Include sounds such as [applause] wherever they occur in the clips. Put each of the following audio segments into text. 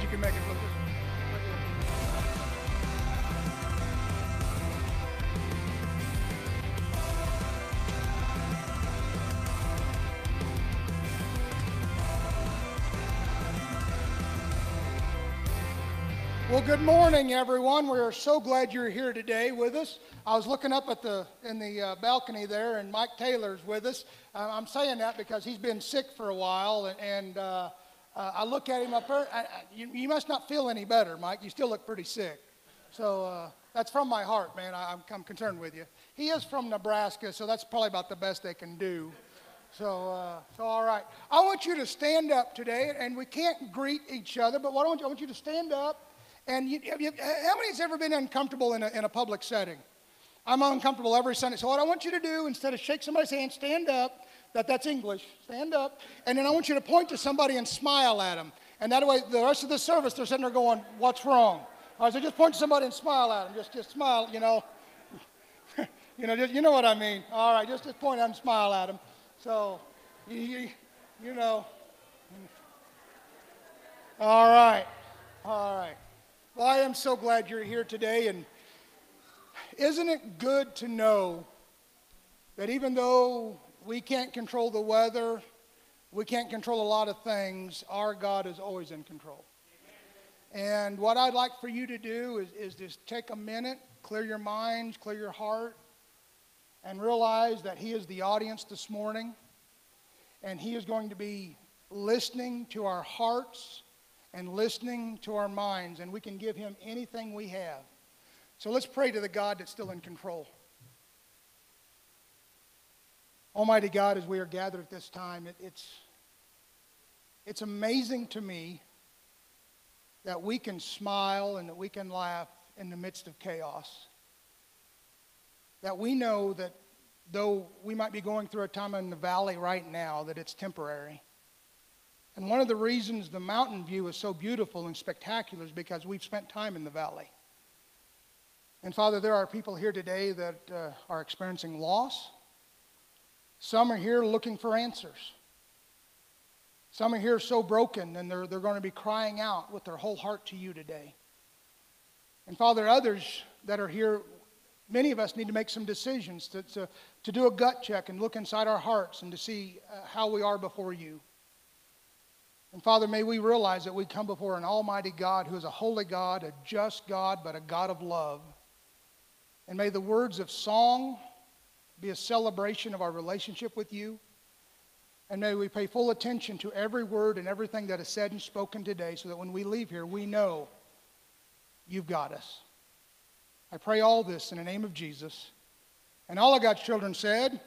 You can make it, Lucas. Well, good morning, everyone. We are so glad you're here today with us. I was looking up at the in the uh, balcony there, and Mike Taylor's with us. Uh, I'm saying that because he's been sick for a while, and, and uh, uh, I look at him up there. I, I, you, you, must not feel any better, Mike. You still look pretty sick. So uh, that's from my heart, man. I, am I'm concerned with you. He is from Nebraska, so that's probably about the best they can do. So, uh, so all right. I want you to stand up today, and we can't greet each other, but what I want you, I want you to stand up and you, you, how many has ever been uncomfortable in a, in a public setting? I'm uncomfortable every Sunday. So what I want you to do, instead of shake somebody's hand, stand up. That, that's English. Stand up. And then I want you to point to somebody and smile at them. And that way, the rest of the service, they're sitting there going, what's wrong? All right, so just point to somebody and smile at them. Just, just smile, you know. [laughs] you know, just, you know what I mean. All right, just, just point and smile at them. So, you, you, you know. All right. All right. Well, I am so glad you're here today. And isn't it good to know that even though we can't control the weather, we can't control a lot of things, our God is always in control. And what I'd like for you to do is, is just take a minute, clear your minds, clear your heart, and realize that He is the audience this morning. And He is going to be listening to our hearts and listening to our minds, and we can give Him anything we have. So let's pray to the God that's still in control. Almighty God, as we are gathered at this time, it, it's, it's amazing to me that we can smile and that we can laugh in the midst of chaos. That we know that though we might be going through a time in the valley right now, that it's temporary. And one of the reasons the mountain view is so beautiful and spectacular is because we've spent time in the valley. And Father, there are people here today that uh, are experiencing loss. Some are here looking for answers. Some are here so broken and they're, they're going to be crying out with their whole heart to you today. And Father, others that are here, many of us need to make some decisions to, to, to do a gut check and look inside our hearts and to see uh, how we are before you. And Father, may we realize that we come before an almighty God who is a holy God, a just God, but a God of love. And may the words of song be a celebration of our relationship with you. And may we pay full attention to every word and everything that is said and spoken today so that when we leave here, we know you've got us. I pray all this in the name of Jesus. And all of God's children said,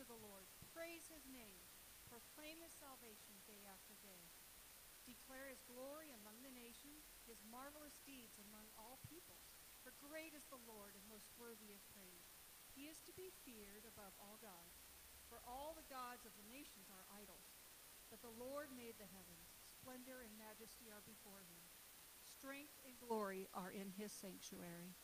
to the Lord. Praise his name. Proclaim his salvation day after day. Declare his glory among the nations, his marvelous deeds among all peoples. For great is the Lord and most worthy of praise. He is to be feared above all gods. For all the gods of the nations are idols. But the Lord made the heavens. Splendor and majesty are before him. Strength and glory are in his sanctuary.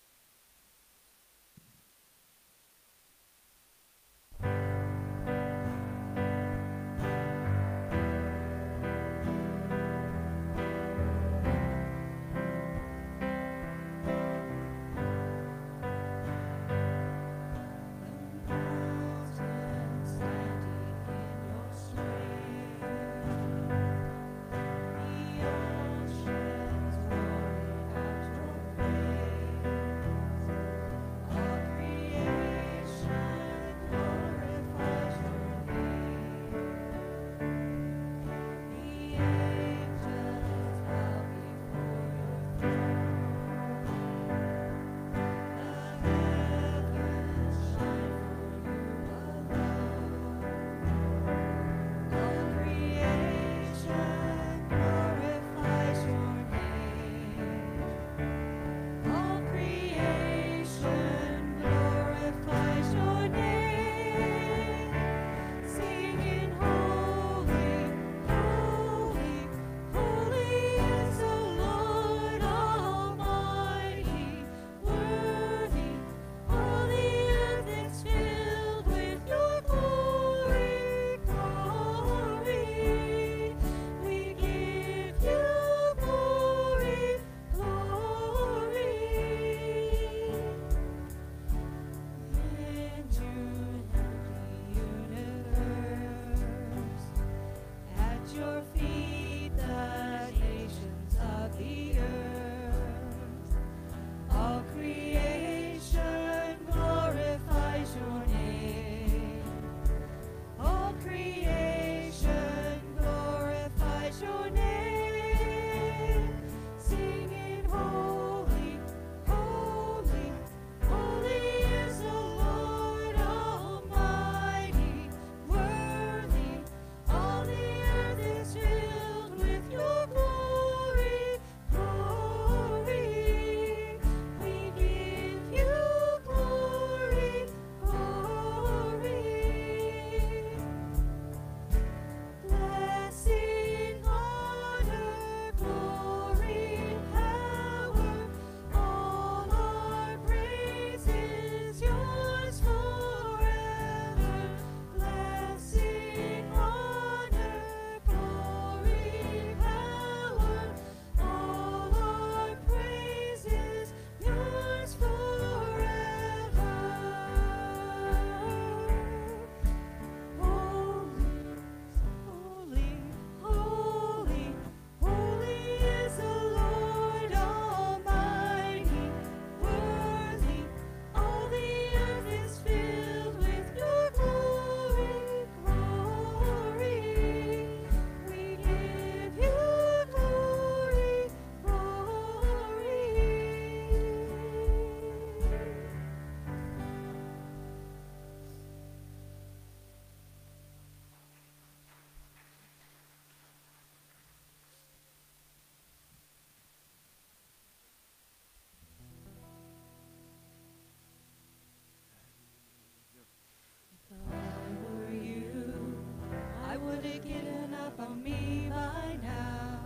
on me by now,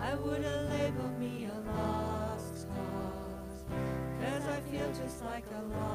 I would have labeled me a lost cause. Cause I feel just like a lost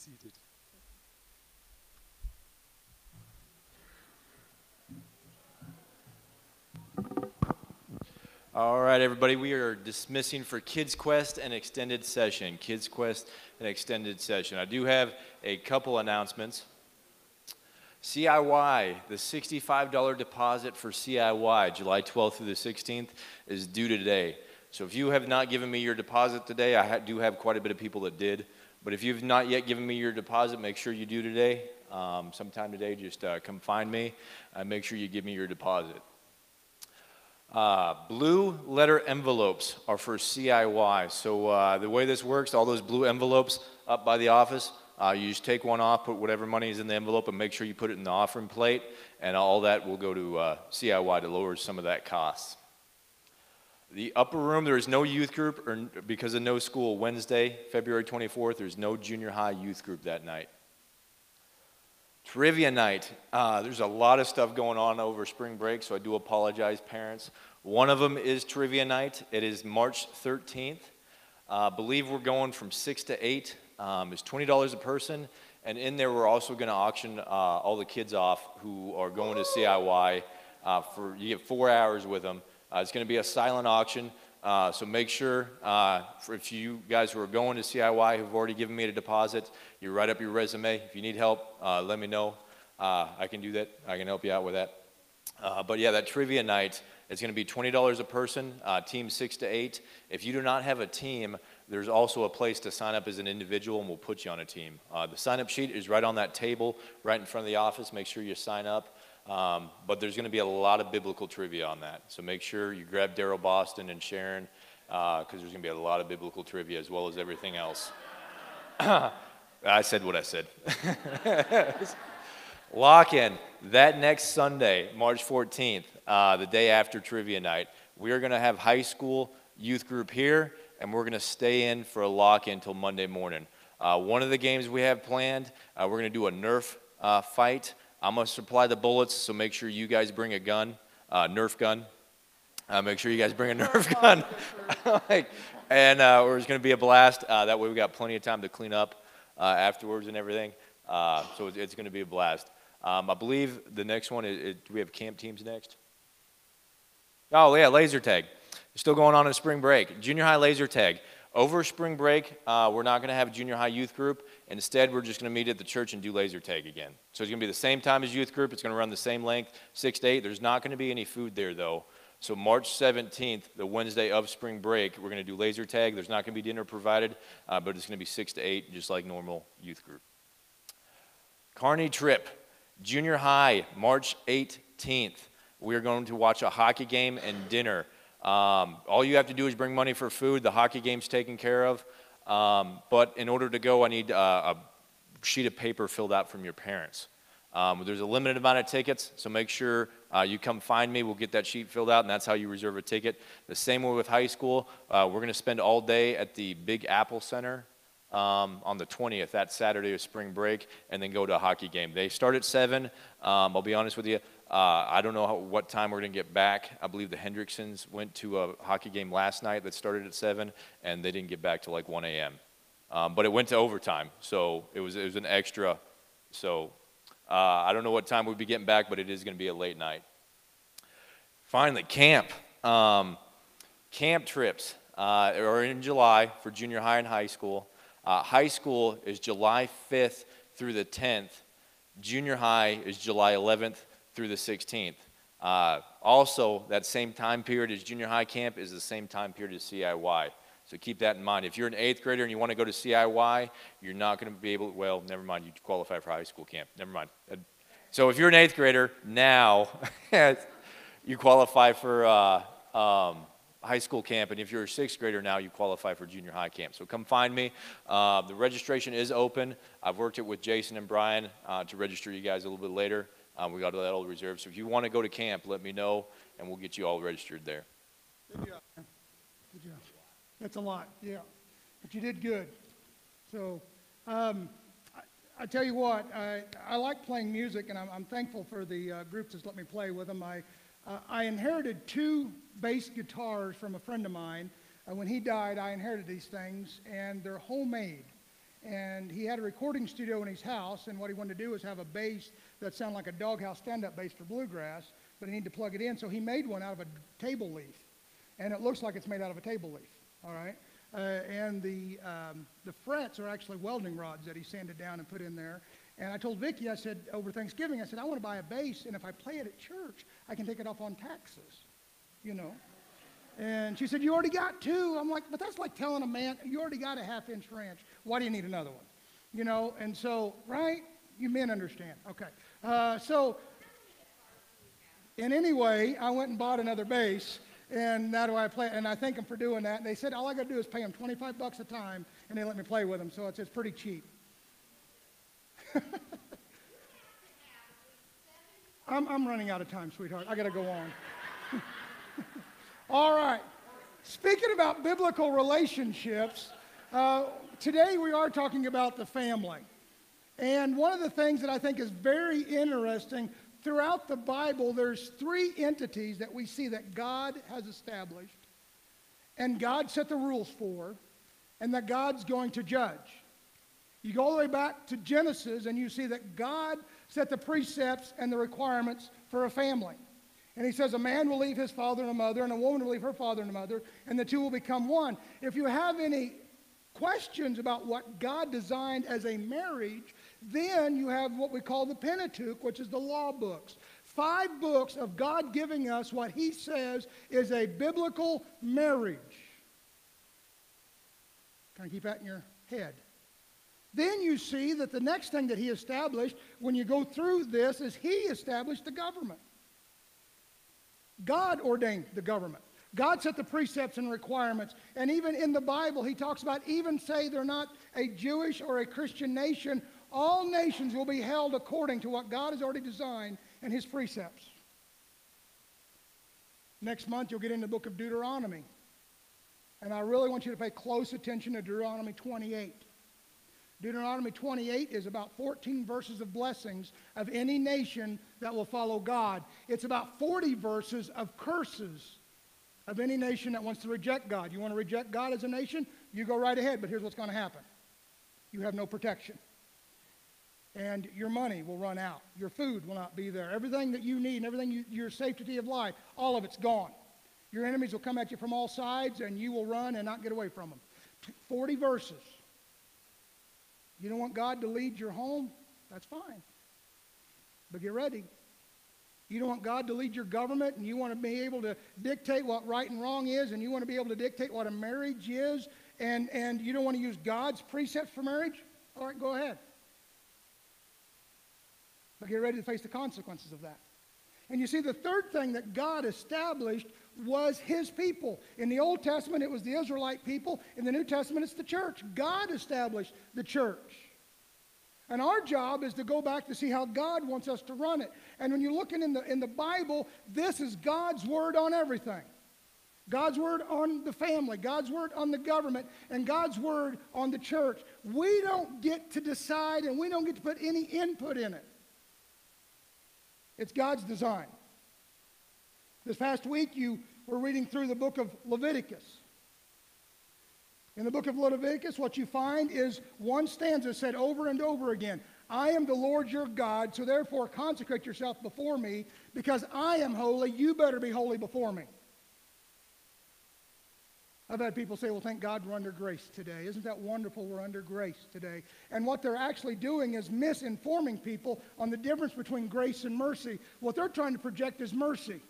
seated. All right, everybody, we are dismissing for Kids Quest and extended session. Kids Quest and extended session. I do have a couple announcements. CIY, the $65 deposit for CIY, July 12th through the 16th, is due today. So if you have not given me your deposit today, I do have quite a bit of people that did. But if you've not yet given me your deposit, make sure you do today. Um, sometime today, just uh, come find me and make sure you give me your deposit. Uh, blue letter envelopes are for CIY. So uh, the way this works, all those blue envelopes up by the office, uh, you just take one off, put whatever money is in the envelope, and make sure you put it in the offering plate, and all that will go to uh, CIY to lower some of that cost. The upper room, there is no youth group or, because of no school. Wednesday, February 24th, there's no junior high youth group that night. Trivia night. Uh, there's a lot of stuff going on over spring break, so I do apologize, parents. One of them is trivia night. It is March 13th. Uh, believe we're going from 6 to 8. Um, it's $20 a person. And in there, we're also going to auction uh, all the kids off who are going to CIY. Uh, for You get four hours with them. Uh, it's going to be a silent auction. Uh, so make sure, uh, for if you guys who are going to CIY who've already given me a deposit, you write up your resume. If you need help, uh, let me know. Uh, I can do that. I can help you out with that. Uh, but yeah, that trivia night is going to be $20 a person, team six to eight. If you do not have a team, there's also a place to sign up as an individual, and we'll put you on a team. The sign up sheet is right on that table, right in front of the office. Make sure you sign up. Um, but there's going to be a lot of biblical trivia on that. So make sure you grab Daryl Boston and Sharon, because there's going to be a lot of biblical trivia as well as everything else. [coughs] I said what I said. [laughs] Lock in that next Sunday, March 14th, uh, the day after trivia night. We are going to have high school youth group here, and we're going to stay in for a lock in until Monday morning. Uh, one of the games we have planned, uh, we're going to do a Nerf uh, fight. I'm going to supply the bullets, so make sure you guys bring a gun, uh, Nerf gun. Uh, make sure you guys bring a [laughs] Nerf gun. [laughs] like, and uh, it's going to be a blast. Uh, that way, we got plenty of time to clean up uh, afterwards and everything. Uh, so it's, it's going to be a blast. Um, I believe the next one is, do we have camp teams next? Oh, yeah, laser tag. Still going on in spring break. Junior high laser tag. Over spring break, uh, we're not going to have a junior high youth group. Instead, we're just going to meet at the church and do laser tag again. So it's going to be the same time as youth group. It's going to run the same length, 6 to 8. There's not going to be any food there, though. So March 17th, the Wednesday of spring break, we're going to do laser tag. There's not going to be dinner provided, uh, but it's going to be 6 to 8, just like normal youth group. Kearney trip, junior high, March 18th. We are going to watch a hockey game and dinner. Um, all you have to do is bring money for food. The hockey game's taken care of. Um, but in order to go, I need uh, a sheet of paper filled out from your parents. Um, there's a limited amount of tickets, so make sure uh, you come find me. We'll get that sheet filled out, and that's how you reserve a ticket. The same way with high school. Uh, we're going to spend all day at the Big Apple Center um, on the 20th, that Saturday of spring break, and then go to a hockey game. They start at 7. Um, I'll be honest with you, uh, I don't know how, what time we're going to get back. I believe the Hendricksons went to a hockey game last night that started at 7, and they didn't get back till like 1 a.m. Um, but it went to overtime, so it was, it was an extra. So uh, I don't know what time we'll be getting back, but it is going to be a late night. Finally, camp. Um, camp trips uh, are in July for junior high and high school. Uh, high school is July 5th through the 10th. Junior high is July 11th through the 16th. Uh, also, that same time period as junior high camp is the same time period as CIY. So keep that in mind. If you're an eighth grader and you want to go to CIY, you're not going to be able. Well, never mind. You qualify for high school camp. Never mind. Uh, So if you're an eighth grader now, [laughs] you qualify for uh, um, high school camp, and if you're a sixth grader now, you qualify for junior high camp. So come find me. Uh, the registration is open. I've worked it with Jason and Brian uh, to register you guys a little bit later. Uh, we got that all reserved. So if you want to go to camp, let me know, and we'll get you all registered there. Good job. Good job. That's a lot, yeah. But you did good. So, um, I, I tell you what, I, I like playing music, and I'm, I'm thankful for the uh, group that's let me play with them. I, uh, I inherited two bass guitars from a friend of mine. Uh, when he died, I inherited these things, and they're homemade. And he had a recording studio in his house, and what he wanted to do was have a bass that sounded like a doghouse stand-up bass for bluegrass, but he needed to plug it in, so he made one out of a table leaf and it looks like it's made out of a table leaf, all right? Uh, and the, um, the frets are actually welding rods that he sanded down and put in there. And I told Vicki, I said, over Thanksgiving, I said, I want to buy a bass, and if I play it at church, I can take it off on taxes, you know? And she said, You already got two. I'm like, But that's like telling a man, You already got a half inch wrench. Why do you need another one? You know? And so, right? You men understand. Okay. Uh, so, and anyway, I went and bought another bass, and now do I play? And I thank them for doing that. And they said all I got to do is pay them 25 bucks a time, and they let me play with them. So it's, it's pretty cheap. [laughs] I'm, I'm running out of time, sweetheart. I got to go on. All right. Speaking about biblical relationships, uh, today we are talking about the family. And one of the things that I think is very interesting throughout the Bible, there's three entities that we see that God has established, and God set the rules for, and that God's going to judge. You go all the way back to Genesis, and you see that God set the precepts and the requirements for a family. And he says, A man will leave his father and a mother, and a woman will leave her father and a mother, and the two will become one. If you have any questions about what God designed as a marriage, then you have what we call the Pentateuch, which is the law books. Five books of God giving us what he says is a biblical marriage. Kind of keep that in your head. Then you see that the next thing that he established when you go through this is he established the government. God ordained the government. God set the precepts and requirements. And even in the Bible, he talks about even say they're not a Jewish or a Christian nation, all nations will be held according to what God has already designed and his precepts. Next month, you'll get into the book of Deuteronomy. And I really want you to pay close attention to Deuteronomy 28. Deuteronomy 28 is about 14 verses of blessings of any nation that will follow God. It's about 40 verses of curses of any nation that wants to reject God. You want to reject God as a nation? You go right ahead, but here's what's going to happen you have no protection. And your money will run out. Your food will not be there. Everything that you need and everything, you, your safety of life, all of it's gone. Your enemies will come at you from all sides, and you will run and not get away from them. 40 verses. You don't want God to lead your home? That's fine. But get ready. You don't want God to lead your government, and you want to be able to dictate what right and wrong is, and you want to be able to dictate what a marriage is, and, and you don't want to use God's precepts for marriage? All right, go ahead. But get ready to face the consequences of that. And you see, the third thing that God established was his people. In the Old Testament, it was the Israelite people. In the New Testament, it's the church. God established the church. And our job is to go back to see how God wants us to run it. And when you're looking in the, in the Bible, this is God's word on everything. God's word on the family, God's word on the government, and God's word on the church. We don't get to decide and we don't get to put any input in it. It's God's design. This past week, you were reading through the book of Leviticus. In the book of Leviticus, what you find is one stanza said over and over again I am the Lord your God, so therefore consecrate yourself before me, because I am holy. You better be holy before me. I've had people say, well, thank God we're under grace today. Isn't that wonderful? We're under grace today. And what they're actually doing is misinforming people on the difference between grace and mercy. What they're trying to project is mercy.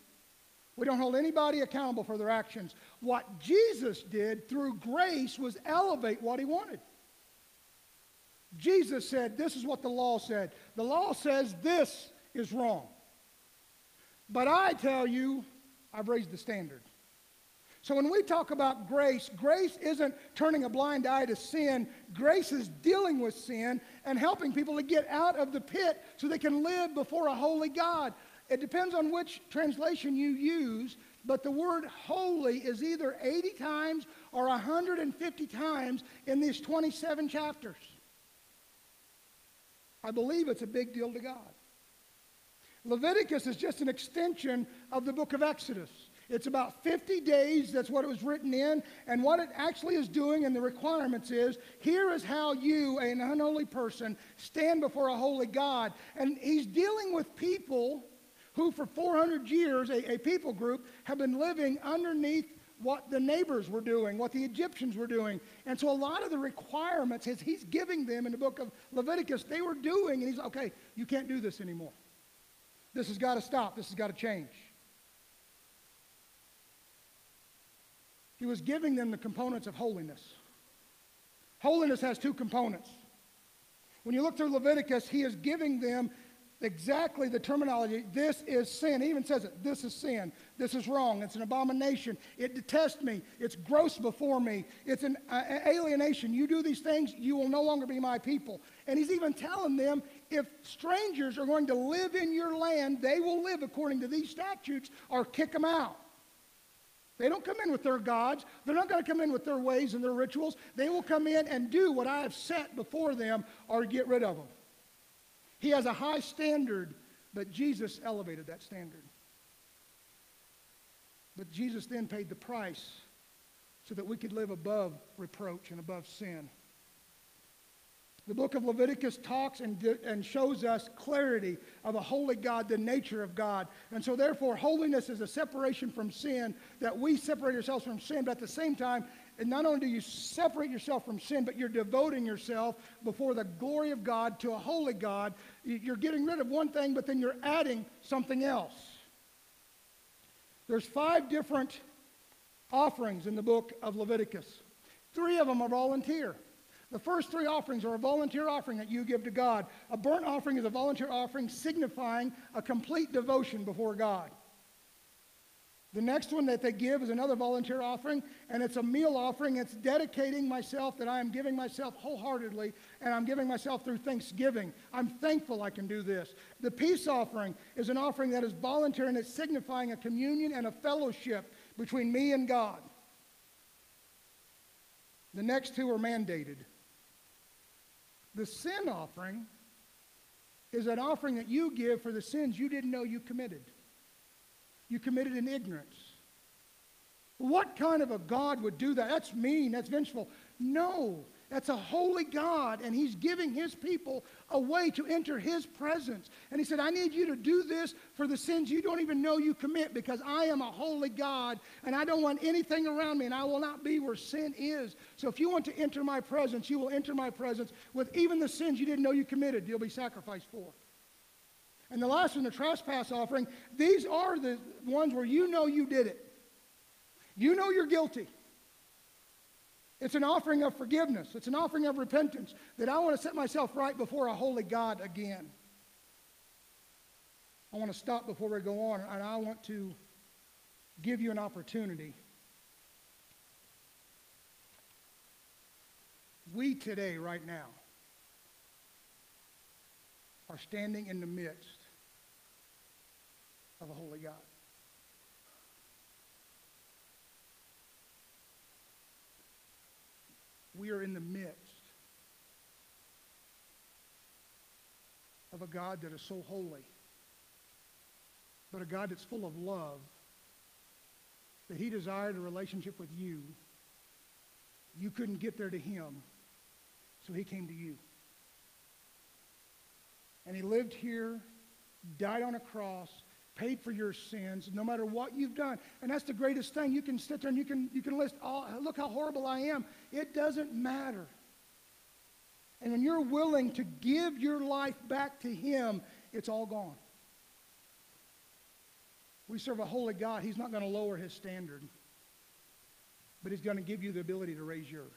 We don't hold anybody accountable for their actions. What Jesus did through grace was elevate what he wanted. Jesus said, This is what the law said. The law says this is wrong. But I tell you, I've raised the standard. So when we talk about grace, grace isn't turning a blind eye to sin. Grace is dealing with sin and helping people to get out of the pit so they can live before a holy God. It depends on which translation you use, but the word holy is either 80 times or 150 times in these 27 chapters. I believe it's a big deal to God. Leviticus is just an extension of the book of Exodus. It's about 50 days, that's what it was written in. And what it actually is doing and the requirements is here is how you, an unholy person, stand before a holy God. And he's dealing with people who, for 400 years, a, a people group, have been living underneath what the neighbors were doing, what the Egyptians were doing. And so a lot of the requirements as he's giving them in the book of Leviticus, they were doing, and he's okay, you can't do this anymore. This has got to stop. This has got to change. He was giving them the components of holiness. Holiness has two components. When you look through Leviticus, he is giving them exactly the terminology. This is sin. He even says it. This is sin. This is wrong. It's an abomination. It detests me. It's gross before me. It's an uh, alienation. You do these things, you will no longer be my people. And he's even telling them if strangers are going to live in your land, they will live according to these statutes or kick them out. They don't come in with their gods. They're not going to come in with their ways and their rituals. They will come in and do what I have set before them or get rid of them. He has a high standard, but Jesus elevated that standard. But Jesus then paid the price so that we could live above reproach and above sin. The book of Leviticus talks and, and shows us clarity of a holy God, the nature of God. And so, therefore, holiness is a separation from sin, that we separate ourselves from sin, but at the same time, and not only do you separate yourself from sin, but you're devoting yourself before the glory of God to a holy God. You're getting rid of one thing, but then you're adding something else. There's five different offerings in the book of Leviticus. Three of them are volunteer. The first three offerings are a volunteer offering that you give to God. A burnt offering is a volunteer offering signifying a complete devotion before God. The next one that they give is another volunteer offering, and it's a meal offering. It's dedicating myself that I am giving myself wholeheartedly, and I'm giving myself through thanksgiving. I'm thankful I can do this. The peace offering is an offering that is voluntary, and it's signifying a communion and a fellowship between me and God. The next two are mandated. The sin offering is an offering that you give for the sins you didn't know you committed. You committed in ignorance. What kind of a God would do that? That's mean, that's vengeful. No, that's a holy God, and He's giving His people a way to enter His presence. And He said, I need you to do this for the sins you don't even know you commit because I am a holy God, and I don't want anything around me, and I will not be where sin is. So if you want to enter my presence, you will enter my presence with even the sins you didn't know you committed, you'll be sacrificed for. And the last one, the trespass offering, these are the ones where you know you did it. You know you're guilty. It's an offering of forgiveness. It's an offering of repentance that I want to set myself right before a holy God again. I want to stop before we go on, and I want to give you an opportunity. We today, right now, are standing in the midst of a holy God. we are in the midst of a God that is so holy, but a God that's full of love, that he desired a relationship with you. You couldn't get there to him, so he came to you. And he lived here, died on a cross, paid for your sins, no matter what you've done. And that's the greatest thing. You can sit there and you can, you can list, all, look how horrible I am. It doesn't matter. And when you're willing to give your life back to Him, it's all gone. We serve a holy God. He's not going to lower His standard, but He's going to give you the ability to raise yours.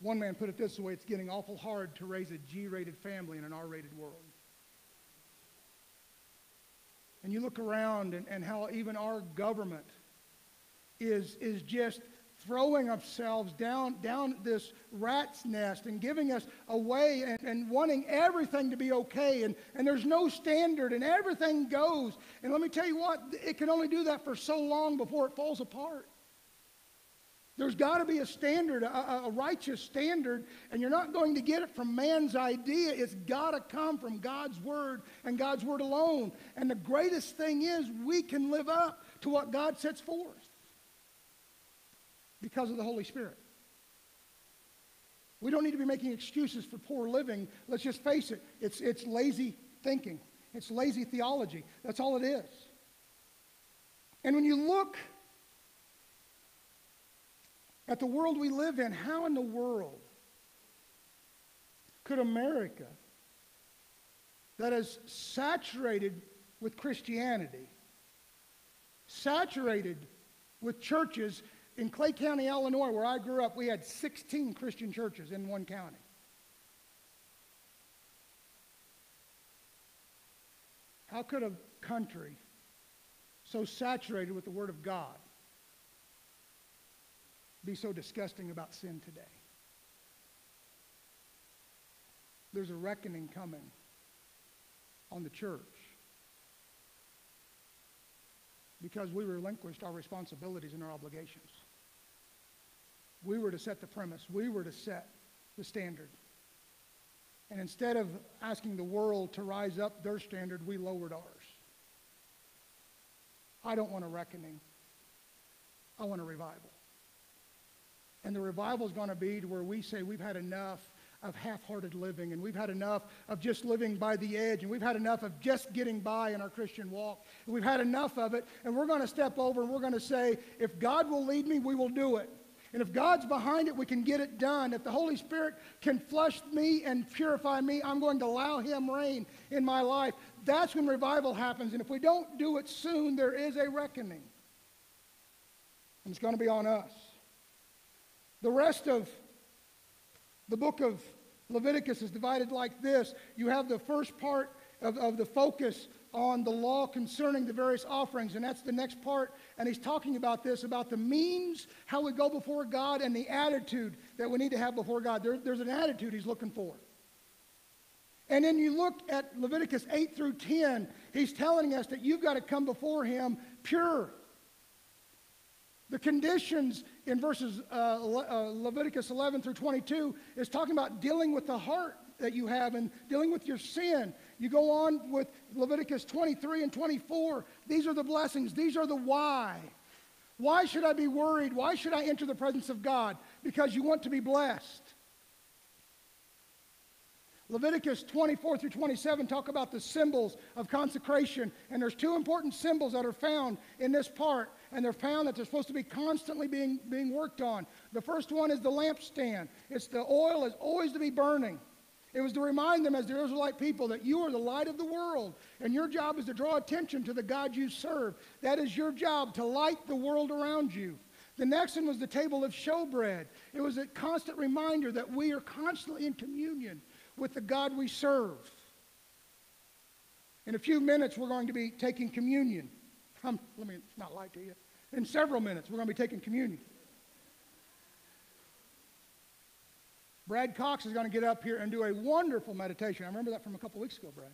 One man put it this way it's getting awful hard to raise a G rated family in an R rated world. And you look around and, and how even our government is, is just throwing ourselves down, down this rat's nest and giving us away and, and wanting everything to be okay. And, and there's no standard and everything goes. And let me tell you what, it can only do that for so long before it falls apart. There's got to be a standard, a, a, righteous standard, and you're not going to get it from man's idea. It's got to come from God's word and God's word alone. And the greatest thing is we can live up to what God sets forth because of the Holy Spirit. We don't need to be making excuses for poor living. Let's just face it, it's, it's lazy thinking, it's lazy theology. That's all it is. And when you look at the world we live in, how in the world could America, that is saturated with Christianity, saturated with churches in Clay County, Illinois, where I grew up, we had 16 Christian churches in one county. How could a country so saturated with the Word of God be so disgusting about sin today? There's a reckoning coming on the church because we relinquished our responsibilities and our obligations. We were to set the premise, we were to set the standard. And instead of asking the world to rise up their standard, we lowered ours. I don't want a reckoning. I want a revival. And the revival is going to be to where we say we've had enough of half hearted living, and we've had enough of just living by the edge, and we've had enough of just getting by in our Christian walk. And we've had enough of it, and we're going to step over and we're going to say, if God will lead me, we will do it. And if God's behind it, we can get it done. If the Holy Spirit can flush me and purify me, I'm going to allow Him reign in my life. That's when revival happens. And if we don't do it soon, there is a reckoning. And it's going to be on us. The rest of the book of Leviticus is divided like this you have the first part of, of the focus on the law concerning the various offerings, and that's the next part. And he's talking about this about the means, how we go before God, and the attitude that we need to have before God. There, there's an attitude he's looking for. And then you look at Leviticus 8 through 10, he's telling us that you've got to come before him pure. The conditions in verses uh, Le- uh, Leviticus 11 through 22 is talking about dealing with the heart that you have and dealing with your sin. You go on with Leviticus 23 and 24. These are the blessings, these are the why. Why should I be worried? Why should I enter the presence of God? Because you want to be blessed. Leviticus 24 through 27 talk about the symbols of consecration. And there's two important symbols that are found in this part. And they're found that they're supposed to be constantly being, being worked on. The first one is the lampstand. It's the oil is always to be burning. It was to remind them as the Israelite people that you are the light of the world. And your job is to draw attention to the God you serve. That is your job, to light the world around you. The next one was the table of showbread. It was a constant reminder that we are constantly in communion with the God we serve. In a few minutes, we're going to be taking communion. Um, let me not lie to you. In several minutes, we're going to be taking communion. Brad Cox is going to get up here and do a wonderful meditation. I remember that from a couple weeks ago, Brad.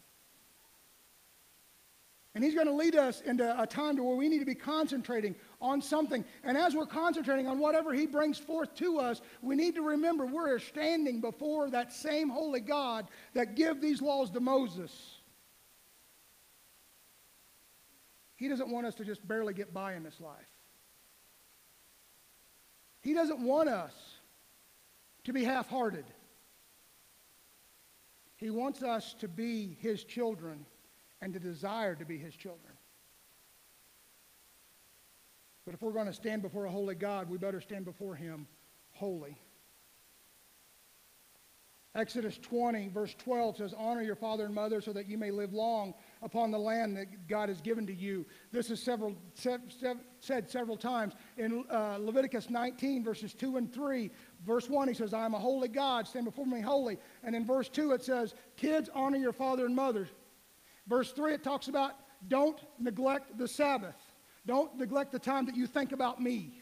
And he's going to lead us into a time to where we need to be concentrating on something. And as we're concentrating on whatever he brings forth to us, we need to remember we're standing before that same holy God that gave these laws to Moses. He doesn't want us to just barely get by in this life. He doesn't want us to be half hearted. He wants us to be His children and to desire to be His children. But if we're going to stand before a holy God, we better stand before Him holy. Exodus 20, verse 12 says, Honor your father and mother so that you may live long upon the land that God has given to you. This is several, se- se- said several times. In uh, Leviticus 19, verses 2 and 3, verse 1, he says, I am a holy God, stand before me holy. And in verse 2, it says, Kids, honor your father and mother. Verse 3, it talks about don't neglect the Sabbath. Don't neglect the time that you think about me.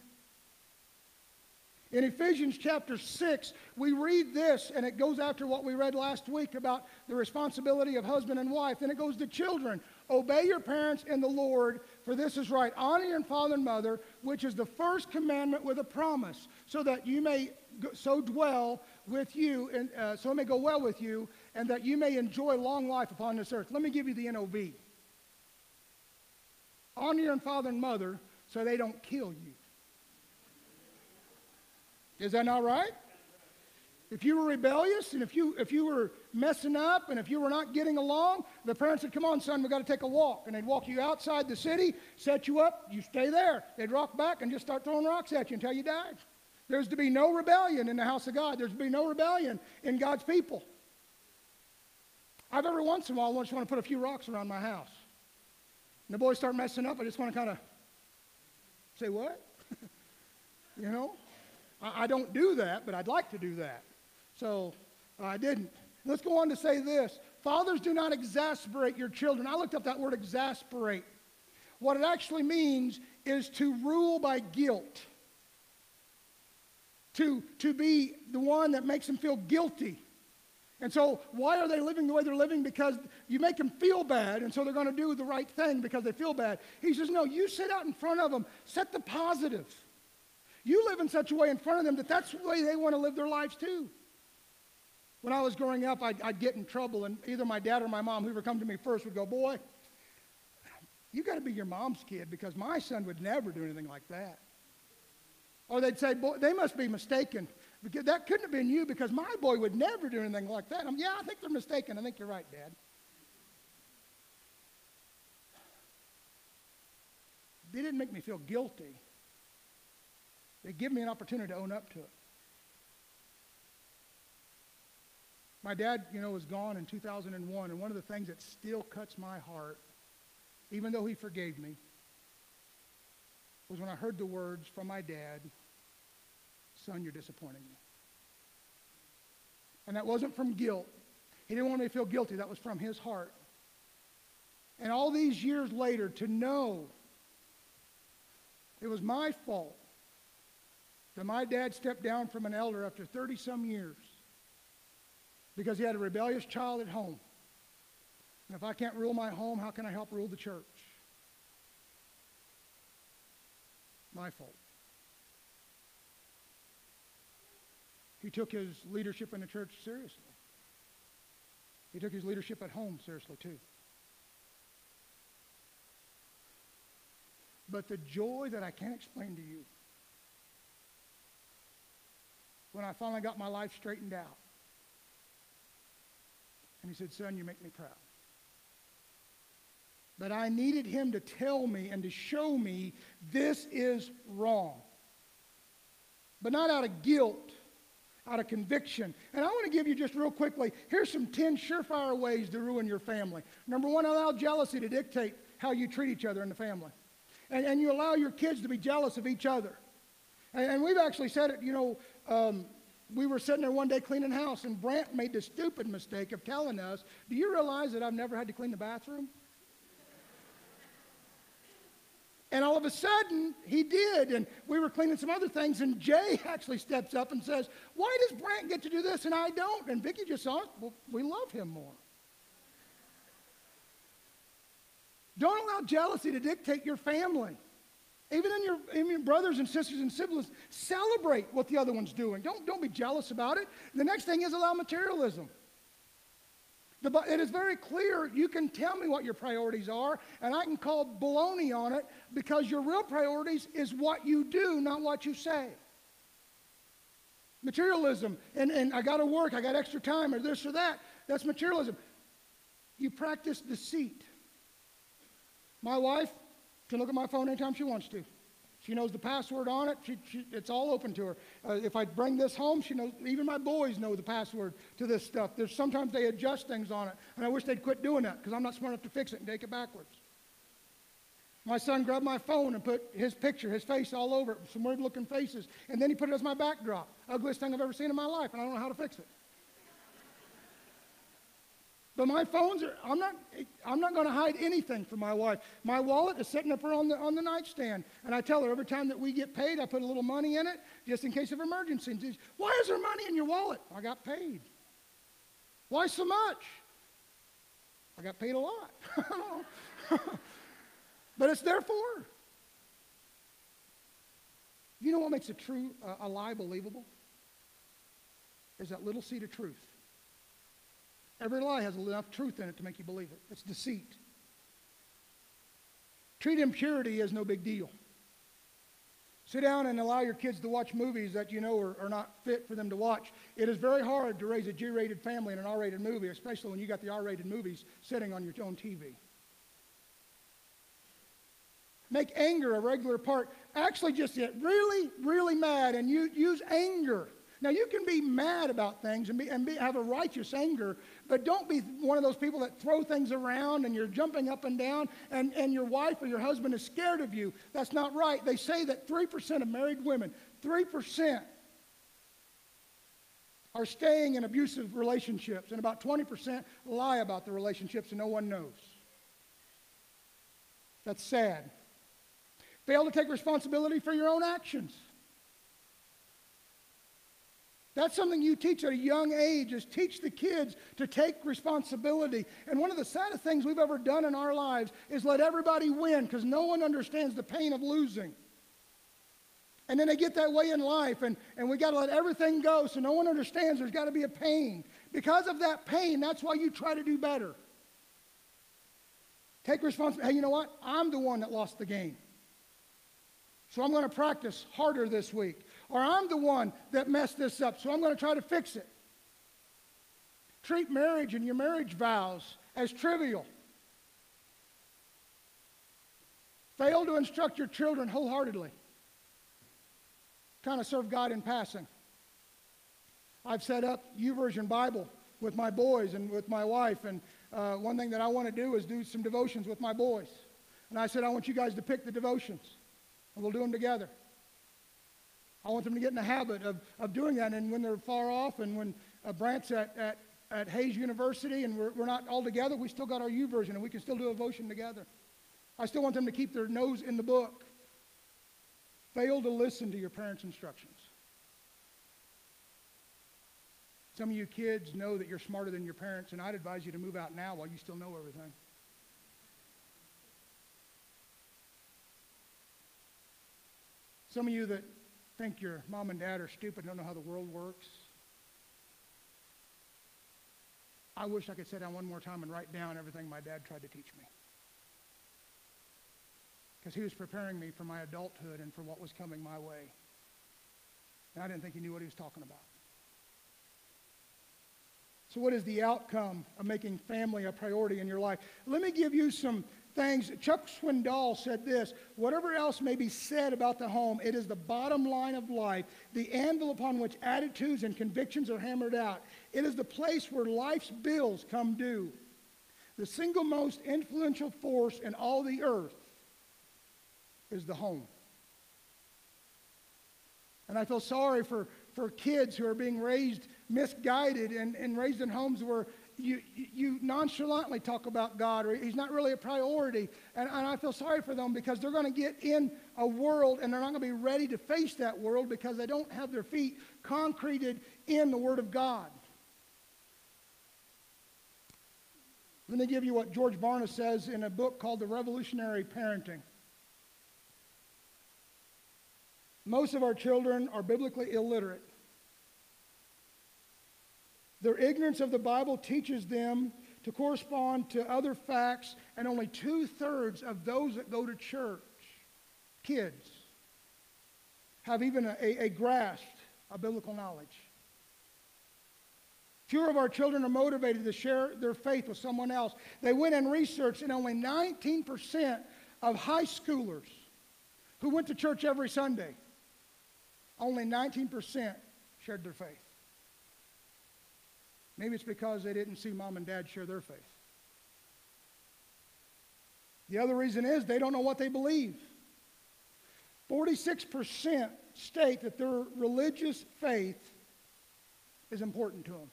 In Ephesians chapter 6, we read this, and it goes after what we read last week about the responsibility of husband and wife. Then it goes to children. Obey your parents in the Lord, for this is right. Honor your father and mother, which is the first commandment with a promise, so that you may so dwell with you, and uh, so it may go well with you, and that you may enjoy long life upon this earth. Let me give you the NOV. Honor your father and mother, so they don't kill you. Is that not right? If you were rebellious and if you, if you were messing up and if you were not getting along, the parents said, Come on, son, we've got to take a walk. And they'd walk you outside the city, set you up, you stay there. They'd rock back and just start throwing rocks at you until you died. There's to be no rebellion in the house of God, there's to be no rebellion in God's people. I've every once in a while just want to put a few rocks around my house. And the boys start messing up, I just want to kind of say, What? [laughs] you know? I, I don't do that, but I'd like to do that. So I didn't. Let's go on to say this Fathers, do not exasperate your children. I looked up that word exasperate. What it actually means is to rule by guilt, to, to be the one that makes them feel guilty. And so, why are they living the way they're living? Because you make them feel bad, and so they're going to do the right thing because they feel bad. He says, No, you sit out in front of them, set the positive. You live in such a way in front of them that that's the way they want to live their lives too. When I was growing up, I'd, I'd, get in trouble, and either my dad or my mom, whoever come to me first, would go, Boy, you got to be your mom's kid because my son would never do anything like that. Or they'd say, Boy, they must be mistaken. Because that couldn't have been you because my boy would never do anything like that. I'm, yeah, I think they're mistaken. I think you're right, Dad. They didn't make me feel guilty. They give me an opportunity to own up to it. My dad, you know, was gone in 2001, and one of the things that still cuts my heart, even though he forgave me, was when I heard the words from my dad, Son, you're disappointing me. And that wasn't from guilt. He didn't want me to feel guilty. That was from his heart. And all these years later, to know it was my fault that my dad stepped down from an elder after 30 some years because he had a rebellious child at home. And if I can't rule my home, how can I help rule the church? My fault. He took his leadership in the church seriously. He took his leadership at home seriously, too. But the joy that I can't explain to you when I finally got my life straightened out. And he said, Son, you make me proud. But I needed him to tell me and to show me this is wrong. But not out of guilt, out of conviction. And I want to give you just real quickly here's some 10 surefire ways to ruin your family. Number one, allow jealousy to dictate how you treat each other in the family. And, and you allow your kids to be jealous of each other. And, and we've actually said it, you know, um, we were sitting there one day cleaning house, and Brant made the stupid mistake of telling us, Do you realize that I've never had to clean the bathroom? And all of a sudden, he did. And we were cleaning some other things, and Jay [laughs] actually steps up and says, Why does Brant get to do this and I don't? And Vicki just saw, Well, we love him more. Don't allow jealousy to dictate your family. Even in your, in your brothers and sisters and siblings, celebrate what the other one's doing. Don't, don't be jealous about it. The next thing is allow materialism. The, it is very clear you can tell me what your priorities are, and I can call baloney on it because your real priorities is what you do, not what you say. Materialism, and, and I got to work, I got extra time, or this or that. That's materialism. You practice deceit. My wife can look at my phone anytime she wants to. She knows the password on it. She, she, it's all open to her. Uh, if I bring this home, she knows. Even my boys know the password to this stuff. There's sometimes they adjust things on it, and I wish they'd quit doing that because I'm not smart enough to fix it and take it backwards. My son grabbed my phone and put his picture, his face all over it, some weird looking faces, and then he put it as my backdrop. Ugliest thing I've ever seen in my life, and I don't know how to fix it. But my phones are, I'm not, I'm not going to hide anything from my wife. My wallet is sitting up here on the, on the nightstand. And I tell her every time that we get paid, I put a little money in it just in case of she's, Why is there money in your wallet? I got paid. Why so much? I got paid a lot. [laughs] but it's there for her. You know what makes a true, uh, a lie believable? Is that little seed of truth. Every lie has enough truth in it to make you believe it. It's deceit. Treat impurity as no big deal. Sit down and allow your kids to watch movies that you know are, are not fit for them to watch. It is very hard to raise a G rated family in an R rated movie, especially when you got the R rated movies sitting on your own TV. Make anger a regular part. Actually, just get really, really mad and you, use anger. Now, you can be mad about things and, be, and be, have a righteous anger, but don't be one of those people that throw things around and you're jumping up and down and, and your wife or your husband is scared of you. That's not right. They say that 3% of married women, 3%, are staying in abusive relationships, and about 20% lie about the relationships and no one knows. That's sad. Fail to take responsibility for your own actions. That's something you teach at a young age is teach the kids to take responsibility. And one of the saddest things we've ever done in our lives is let everybody win because no one understands the pain of losing. And then they get that way in life, and, and we got to let everything go so no one understands there's got to be a pain. Because of that pain, that's why you try to do better. Take responsibility. Hey, you know what? I'm the one that lost the game. So I'm going to practice harder this week or I'm the one that messed this up, so I'm going to try to fix it. Treat marriage and your marriage vows as trivial. Fail to instruct your children wholeheartedly. Kind of serve God in passing. I've set up YouVersion Bible with my boys and with my wife, and uh, one thing that I want to do is do some devotions with my boys. And I said, I want you guys to pick the devotions, and we'll do them together. I want them to get in the habit of, of doing that. And when they're far off and when uh, Brant's at, at, at Hays University and we're, we're not all together, we still got our YouVersion and we can still do a devotion together. I still want them to keep their nose in the book. Fail to listen to your parents' instructions. Some of you kids know that you're smarter than your parents, and I'd advise you to move out now while you still know everything. Some of you that think your mom and dad are stupid and don't know how the world works. I wish I could sit down one more time and write down everything my dad tried to teach me. Because he was preparing me for my adulthood and for what was coming my way. And I didn't think he knew what he was talking about. So, what is the outcome of making family a priority in your life? Let me give you some things. Chuck Swindoll said this whatever else may be said about the home, it is the bottom line of life, the anvil upon which attitudes and convictions are hammered out. It is the place where life's bills come due. The single most influential force in all the earth is the home. And I feel sorry for, for kids who are being raised misguided and, and raised in homes where you, you nonchalantly talk about God, or He's not really a priority. And, and I feel sorry for them because they're going to get in a world and they're not going to be ready to face that world because they don't have their feet concreted in the Word of God. Let me give you what George Barna says in a book called The Revolutionary Parenting. Most of our children are biblically illiterate. Their ignorance of the Bible teaches them to correspond to other facts, and only two thirds of those that go to church, kids, have even a, a, a grasp of biblical knowledge. Fewer of our children are motivated to share their faith with someone else. They went and researched, and only 19% of high schoolers who went to church every Sunday, only 19% shared their faith. Maybe it's because they didn't see mom and dad share their faith. The other reason is they don't know what they believe. 46% state that their religious faith is important to them.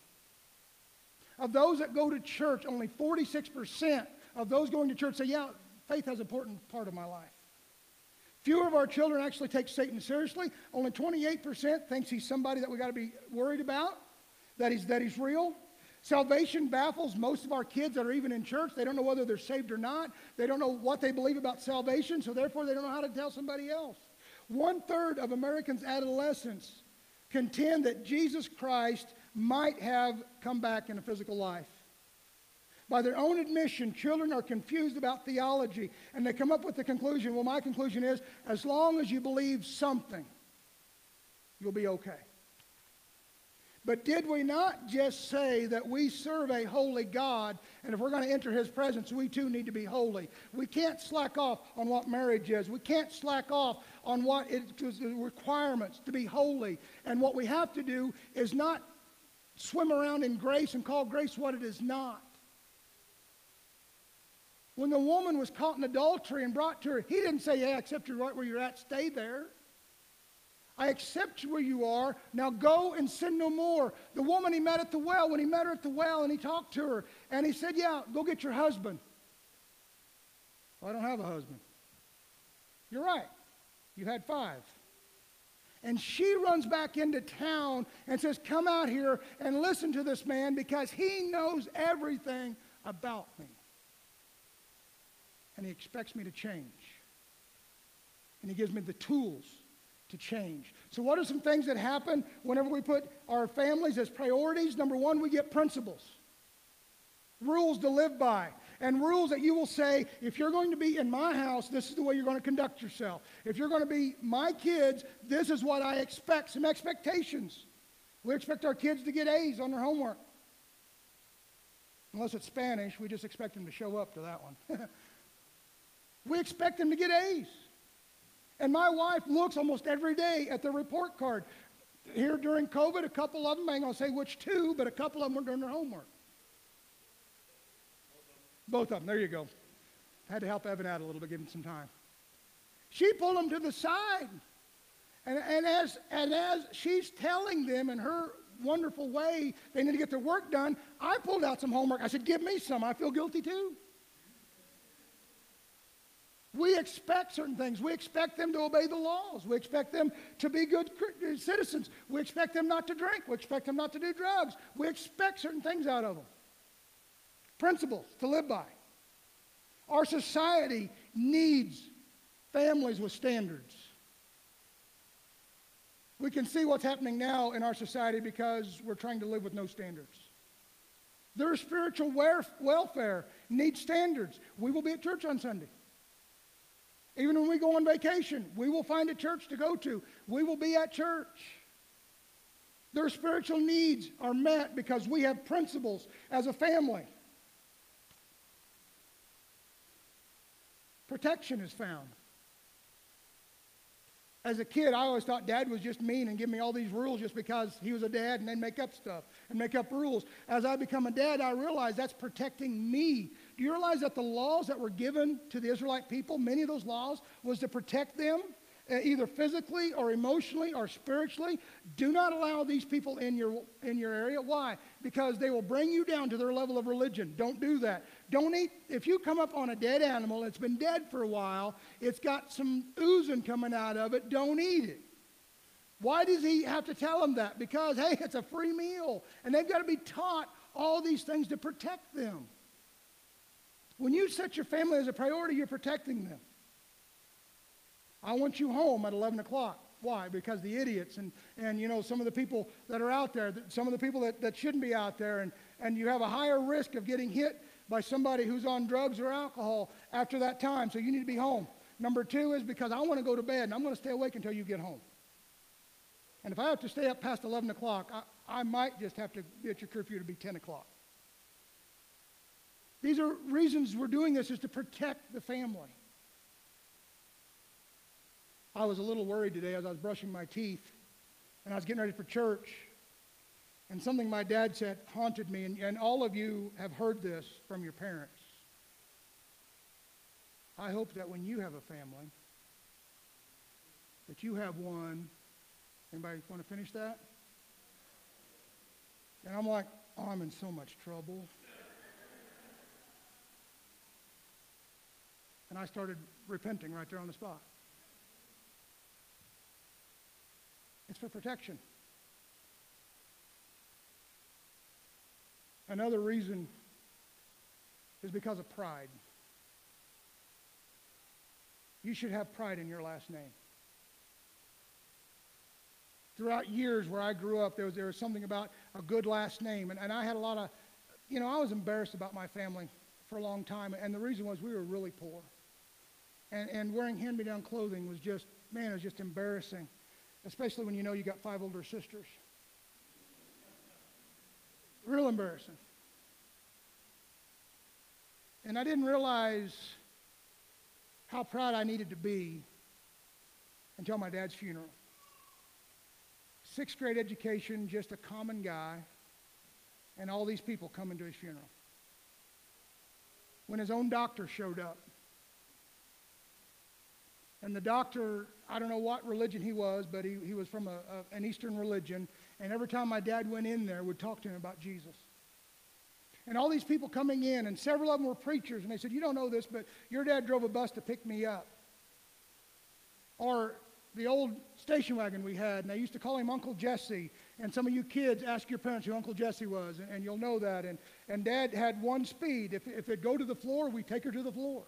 Of those that go to church, only 46% of those going to church say, Yeah, faith has an important part of my life. Fewer of our children actually take Satan seriously. Only 28% thinks he's somebody that we got to be worried about, that he's, that he's real. Salvation baffles most of our kids that are even in church. They don't know whether they're saved or not. They don't know what they believe about salvation, so therefore they don't know how to tell somebody else. One third of Americans' adolescents contend that Jesus Christ might have come back in a physical life. By their own admission, children are confused about theology, and they come up with the conclusion well, my conclusion is as long as you believe something, you'll be okay. But did we not just say that we serve a holy God, and if we're going to enter his presence, we too need to be holy? We can't slack off on what marriage is. We can't slack off on what it is the requirements to be holy. And what we have to do is not swim around in grace and call grace what it is not. When the woman was caught in adultery and brought to her, he didn't say, Yeah, accept you right where you're at, stay there. I accept you where you are. Now go and sin no more. The woman he met at the well, when he met her at the well and he talked to her, and he said, Yeah, go get your husband. Well, I don't have a husband. You're right. You had five. And she runs back into town and says, Come out here and listen to this man because he knows everything about me. And he expects me to change. And he gives me the tools to change. So, what are some things that happen whenever we put our families as priorities? Number one, we get principles, rules to live by, and rules that you will say, if you're going to be in my house, this is the way you're going to conduct yourself. If you're going to be my kids, this is what I expect. Some expectations. We expect our kids to get A's on their homework. Unless it's Spanish, we just expect them to show up to that one. [laughs] we expect them to get A's. And my wife looks almost every day at the report card. Here during COVID, a couple of them, I ain't to say which two, but a couple of them were doing their homework. Both of them, there you go. Had to help Evan out a little bit, give him some time. She pulled them to the side. And, and, as, and as she's telling them in her wonderful way they need to get their work done, I pulled out some homework. I said, Give me some. I feel guilty too. We expect certain things. We expect them to obey the laws. We expect them to be good uh, citizens. We expect them not to drink. We expect them not to do drugs. We expect certain things out of them. Principles to live by. Our society needs families with standards. We can see what's happening now in our society because we're trying to live with no standards. Their spiritual welfare needs standards. We will be at church on Sunday. Even when we go on vacation, we will find a church to go to. We will be at church. Their spiritual needs are met because we have principles as a family. Protection is found. As a kid, I always thought dad was just mean and give me all these rules just because he was a dad and then make up stuff and make up rules. As I become a dad, I realize that's protecting me. Do you realize that the laws that were given to the Israelite people, many of those laws, was to protect them? Uh, either physically or emotionally or spiritually. Do not allow these people in your, in your area. Why? Because they will bring you down to their level of religion. Don't do that. Don't eat, if you come up on a dead animal, it's been dead for a while, it's got some oozing coming out of it, don't eat it. Why does he have to tell them that? Because, hey, it's a free meal. And they've got to be taught all these things to protect them. When you set your family as a priority, you're protecting them. I want you home at 11 o'clock. Why? Because the idiots and, and you know, some of the people that are out there, some of the people that, that shouldn't be out there, and, and you have a higher risk of getting hit by somebody who's on drugs or alcohol after that time, so you need to be home. Number two is because I want to go to bed and I'm going to stay awake until you get home. And if I have to stay up past 11 o'clock, I, I might just have to get your curfew to be 10 o'clock. These are reasons we're doing this is to protect the family. I was a little worried today as I was brushing my teeth and I was getting ready for church. And something my dad said haunted me, and, and all of you have heard this from your parents. I hope that when you have a family, that you have one. Anybody want to finish that? And I'm like, oh, I'm in so much trouble. And I started repenting right there on the spot. It's for protection. Another reason is because of pride. You should have pride in your last name. Throughout years where I grew up, there was, there was something about a good last name. And, and I had a lot of, you know, I was embarrassed about my family for a long time. And the reason was we were really poor. And, and wearing hand me down clothing was just, man, it was just embarrassing, especially when you know you got five older sisters. Real embarrassing. And I didn't realize how proud I needed to be until my dad's funeral. Sixth grade education, just a common guy, and all these people coming to his funeral. When his own doctor showed up, and the doctor, I don't know what religion he was, but he, he was from a, a, an Eastern religion. And every time my dad went in there, would talk to him about Jesus. And all these people coming in, and several of them were preachers, and they said, You don't know this, but your dad drove a bus to pick me up. Or the old station wagon we had, and they used to call him Uncle Jesse. And some of you kids ask your parents who Uncle Jesse was, and, and you'll know that. And, and dad had one speed. If, if it'd go to the floor, we take her to the floor.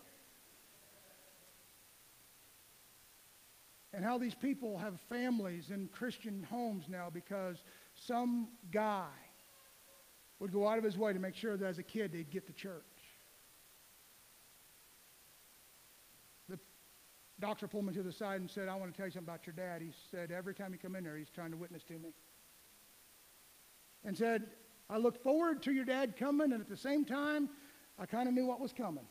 And how these people have families in Christian homes now because some guy would go out of his way to make sure that as a kid they'd get to church. The doctor pulled me to the side and said, I want to tell you something about your dad. He said, every time you come in there, he's trying to witness to me. And said, I looked forward to your dad coming, and at the same time, I kind of knew what was coming.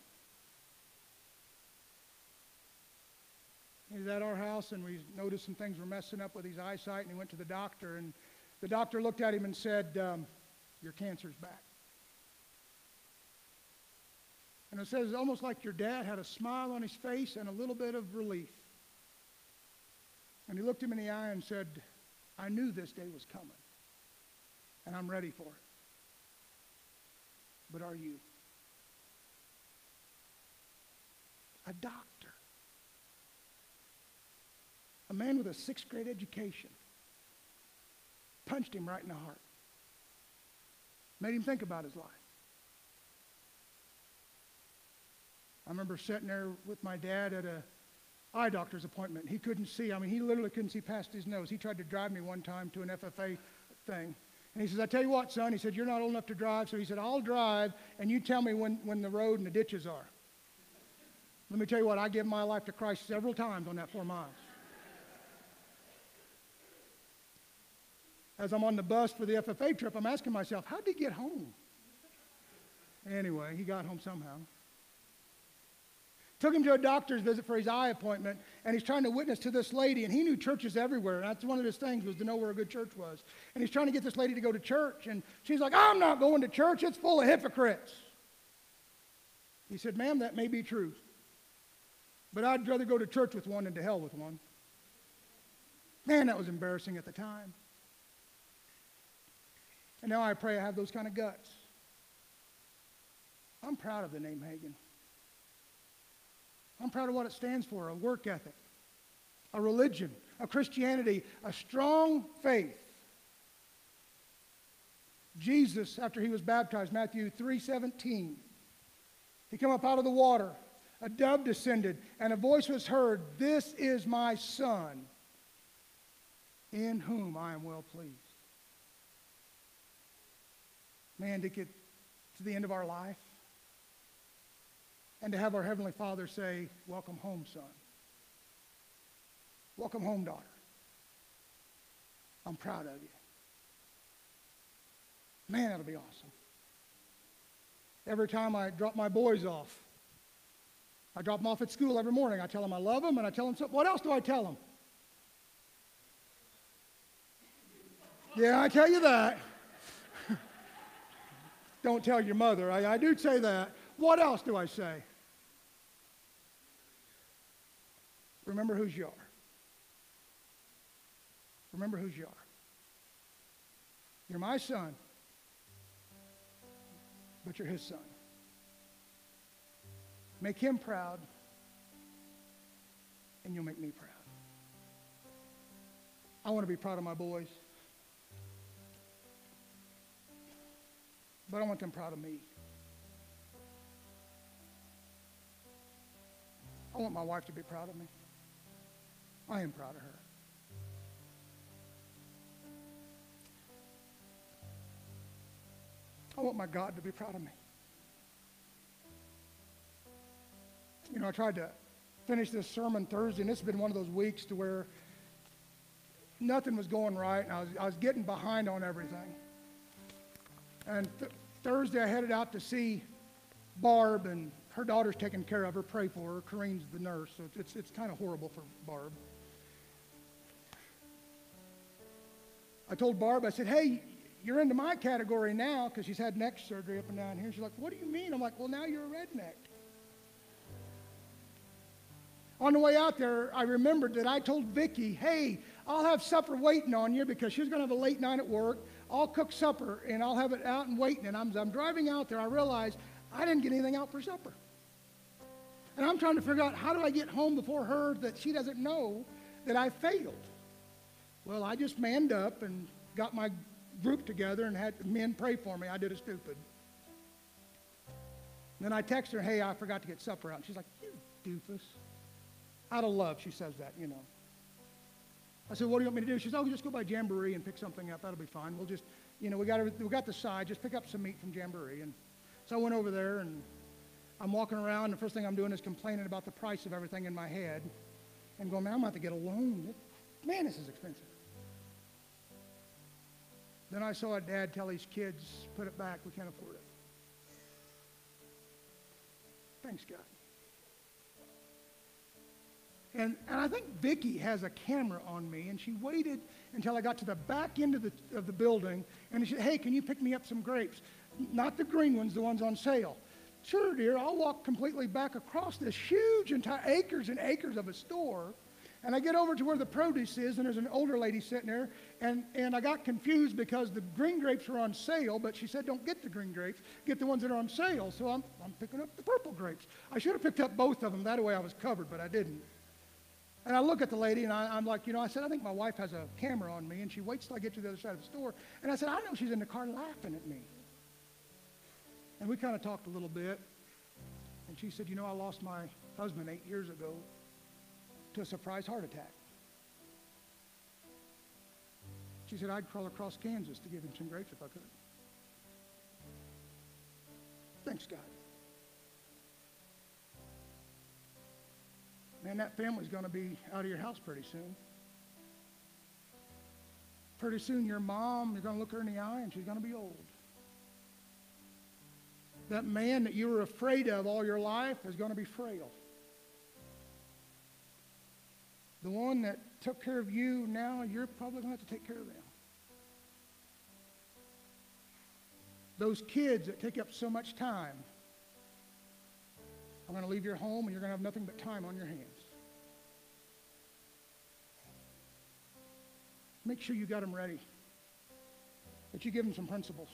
He was at our house, and we noticed some things were messing up with his eyesight, and he went to the doctor, and the doctor looked at him and said, um, Your cancer's back. And it says almost like your dad had a smile on his face and a little bit of relief. And he looked him in the eye and said, I knew this day was coming, and I'm ready for it. But are you? A doctor a man with a sixth grade education, punched him right in the heart, made him think about his life. I remember sitting there with my dad at a eye doctor's appointment. He couldn't see. I mean, he literally couldn't see past his nose. He tried to drive me one time to an FFA thing. And he says, I tell you what, son. He said, You're not old enough to drive. So he said, I'll drive, and you tell me when, when the road and the ditches are. Let me tell you what, I gave my life to Christ several times on that four miles. As I'm on the bus for the FFA trip, I'm asking myself, how did he get home? Anyway, he got home somehow. Took him to a doctor's visit for his eye appointment, and he's trying to witness to this lady, and he knew churches everywhere. And that's one of his things was to know where a good church was. And he's trying to get this lady to go to church, and she's like, I'm not going to church. It's full of hypocrites. He said, Ma'am, that may be true. But I'd rather go to church with one than to hell with one. Man, that was embarrassing at the time. And now I pray I have those kind of guts. I'm proud of the name Hagen. I'm proud of what it stands for a work ethic, a religion, a Christianity, a strong faith. Jesus, after he was baptized, Matthew 3:17, he came up out of the water. A dove descended, and a voice was heard, This is my son, in whom I am well pleased man, to get to the end of our life and to have our Heavenly Father say, Welcome home, son. Welcome home, daughter. I'm proud of you. Man, that'll be awesome. Every time I drop my boys off, I drop them off at school every morning. I tell them I love them, and I tell them something. What else do I tell them? Yeah, I tell you that. Don't tell your mother. I, I do say that. What else do I say? Remember whose you are. Remember whose you are. You're my son, but you're his son. Make him proud, and you'll make me proud. I want to be proud of my boys, but I want them proud of me. I want my wife to be proud of me. I am proud of her. I want my God to be proud of me. You know, I tried to finish this sermon Thursday, and it's been one of those weeks to where nothing was going right, and I was, I was getting behind on everything. And th- Thursday, I headed out to see Barb, and her daughter's taking care of her. Pray for her. Kareen's the nurse, so it's, it's, it's kind of horrible for Barb. I told Barb, I said, hey, you're into my category now because she's had neck surgery up and down here. She's like, what do you mean? I'm like, well, now you're a redneck. On the way out there, I remembered that I told Vicki, hey, I'll have supper waiting on you because she's going to have a late night at work. I'll cook supper and I'll have it out and waiting. And I'm, I'm driving out there, I realize I didn't get anything out for supper. And I'm trying to figure out how do I get home before her that she doesn't know that I failed. Well, I just manned up and got my group together and had men pray for me. I did a stupid. then I text her, hey, I forgot to get supper out. And she's like, you doofus. Out of love, she says that, you know. I said, what do you want me to do? She said, oh, just go by Jamboree and pick something up. That'll be fine. We'll just, you know, we got, we got the side. Just pick up some meat from Jamboree. And so I went over there and I'm walking around. The first thing I'm doing is complaining about the price of everything in my head and going, man, I'm about to get a loan. Man, this is expensive. Then I saw a dad tell his kids, put it back, we can't afford it. Thanks, God. And, and I think Vicki has a camera on me, and she waited until I got to the back end of the, of the building, and she said, hey, can you pick me up some grapes? Not the green ones, the ones on sale. Sure, dear, I'll walk completely back across this huge entire acres and acres of a store, and I get over to where the produce is, and there's an older lady sitting there, and, and I got confused because the green grapes were on sale, but she said, don't get the green grapes, get the ones that are on sale. So I'm, I'm picking up the purple grapes. I should have picked up both of them. That way I was covered, but I didn't. And I look at the lady and I, am like, you know, I said, I think my wife has a camera on me. And she waits till I get to the other side of the store. And I said, I know she's in the car laughing at me. And we kind of talked a little bit. And she said, you know, I lost my husband eight years ago to a surprise heart attack. She said, I'd crawl across Kansas to give him some grapes if I could. Thanks, God. Man, that family's going to be out of your house pretty soon. Pretty soon, your mom, you're going to look her in the eye and she's going to be old. That man that you were afraid of all your life is going to be frail. The one that took care of you, now you're probably going to have to take care of them. Those kids that take up so much time I'm going to leave your home and you're going to have nothing but time on your hands. Make sure you got them ready. That you give them some principles.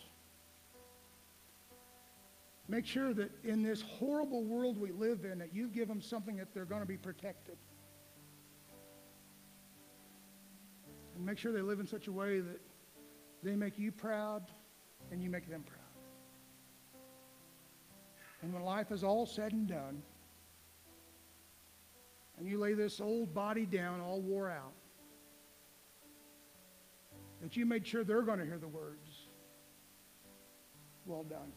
Make sure that in this horrible world we live in, that you give them something that they're going to be protected. And make sure they live in such a way that they make you proud and you make them proud. And when life is all said and done, and you lay this old body down all wore out, that you made sure they're going to hear the words, well done.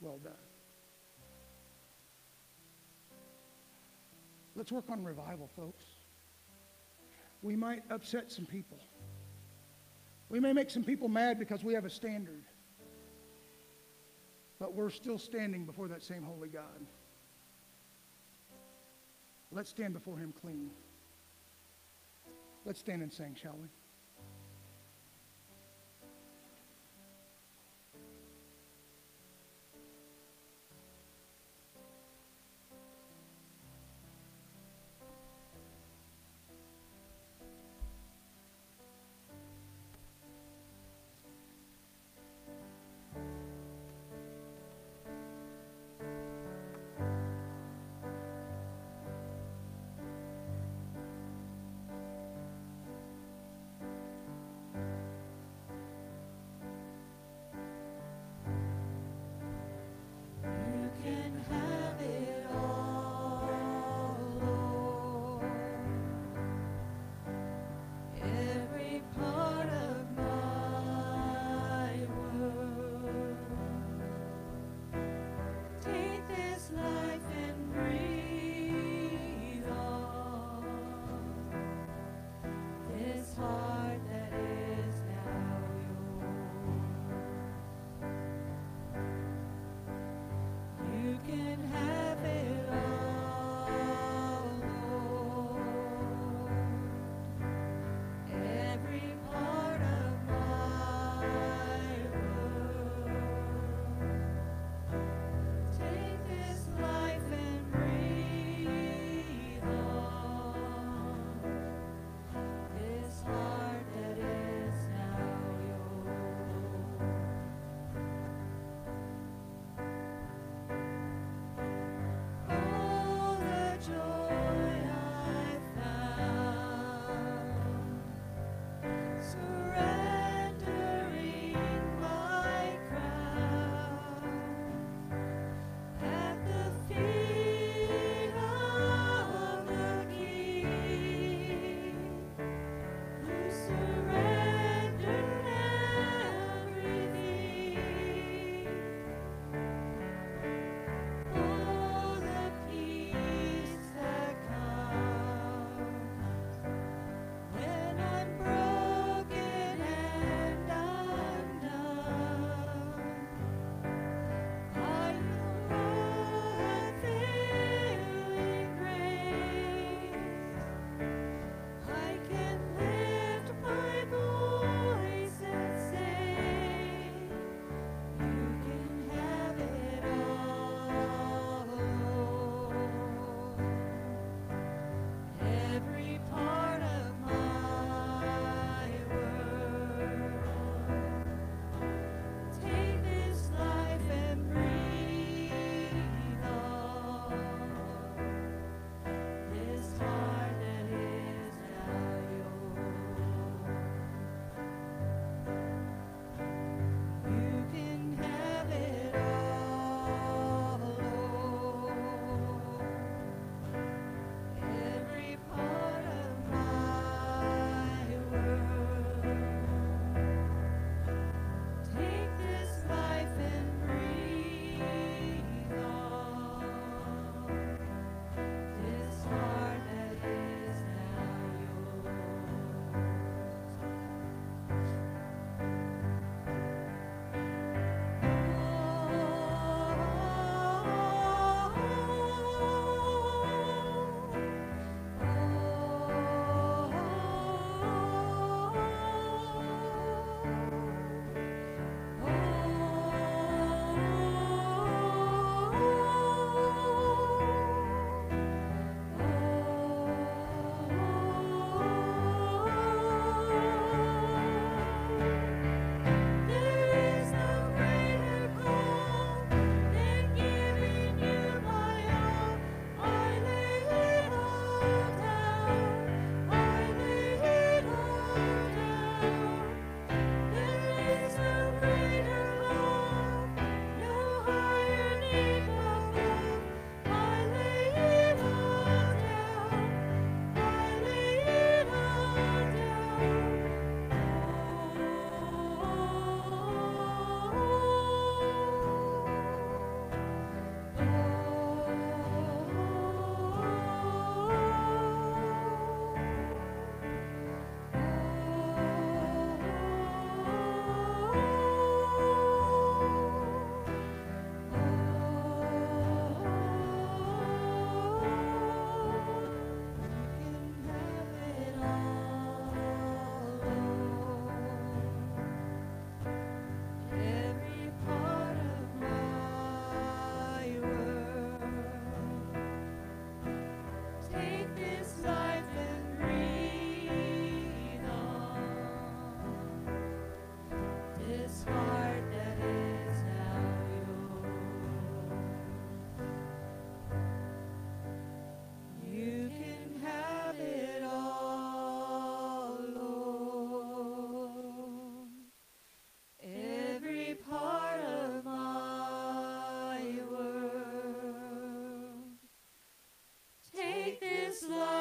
Well done. Let's work on revival, folks. we might upset some people. We may make some people mad because we have a standard. But we're still standing before that same holy God. Let's stand before him clean. Let's stand and sing, shall we?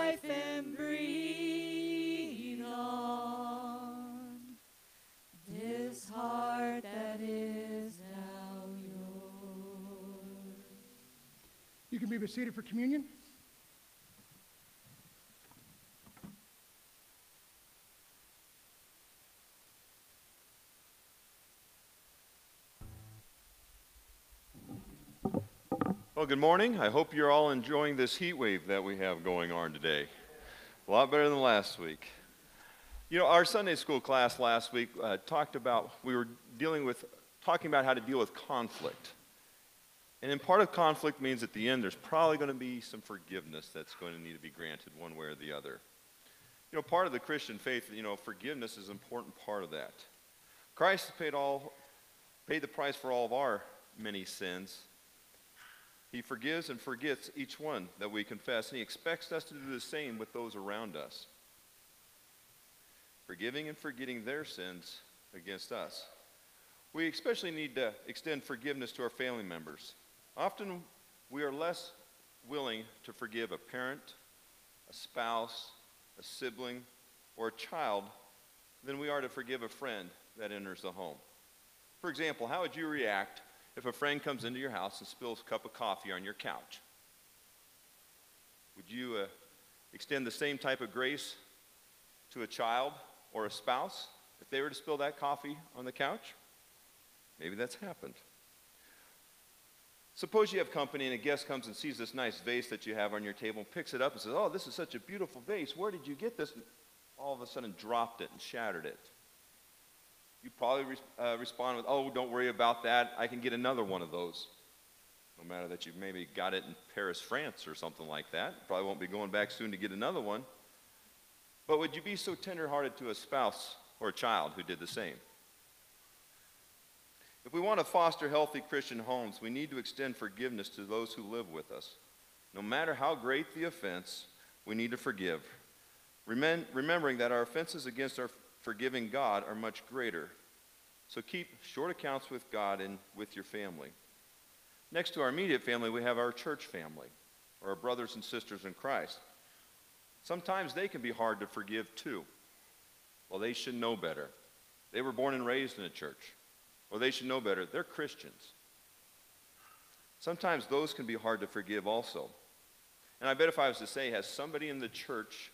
Life and breathe on. This heart that is now yours. You can be seated for communion. Good morning. I hope you're all enjoying this heat wave that we have going on today. A lot better than last week. You know, our Sunday school class last week uh, talked about, we were dealing with, talking about how to deal with conflict. And in part of conflict means at the end there's probably going to be some forgiveness that's going to need to be granted one way or the other. You know, part of the Christian faith, you know, forgiveness is an important part of that. Christ has paid all, paid the price for all of our many sins. He forgives and forgets each one that we confess, and He expects us to do the same with those around us. Forgiving and forgetting their sins against us. We especially need to extend forgiveness to our family members. Often we are less willing to forgive a parent, a spouse, a sibling, or a child than we are to forgive a friend that enters the home. For example, how would you react if a friend comes into your house and spills a cup of coffee on your couch? Would you uh, extend the same type of grace to a child or a spouse if they were to spill that coffee on the couch? Maybe that's happened. Suppose you have company and a guest comes and sees this nice vase that you have on your table and picks it up and says, Oh, this is such a beautiful vase. Where did you get this? And all of a sudden dropped it and shattered it. You probably re- uh, respond with, Oh, don't worry about that. I can get another one of those. No matter that you've maybe got it in Paris, France, or something like that. Probably won't be going back soon to get another one. But would you be so tenderhearted to a spouse or a child who did the same? If we want to foster healthy Christian homes, we need to extend forgiveness to those who live with us. No matter how great the offense, we need to forgive. Remem- remembering that our offenses against our forgiving God are much greater. So keep short accounts with God and with your family. Next to our immediate family, we have our church family, or our brothers and sisters in Christ. Sometimes they can be hard to forgive too. Well, they should know better. They were born and raised in a church. Or they should know better. They're Christians. Sometimes those can be hard to forgive also. And I bet if I was to say, has somebody in the church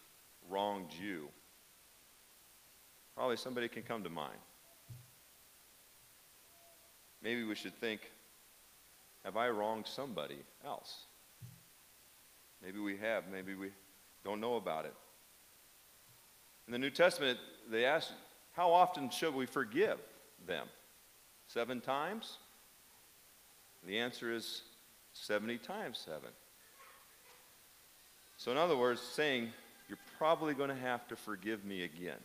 wronged you? Probably somebody can come to mind. Maybe we should think, have I wronged somebody else? Maybe we have. Maybe we don't know about it. In the New Testament, they ask, how often should we forgive them? Seven times? The answer is 70 times seven. So, in other words, saying, you're probably going to have to forgive me again.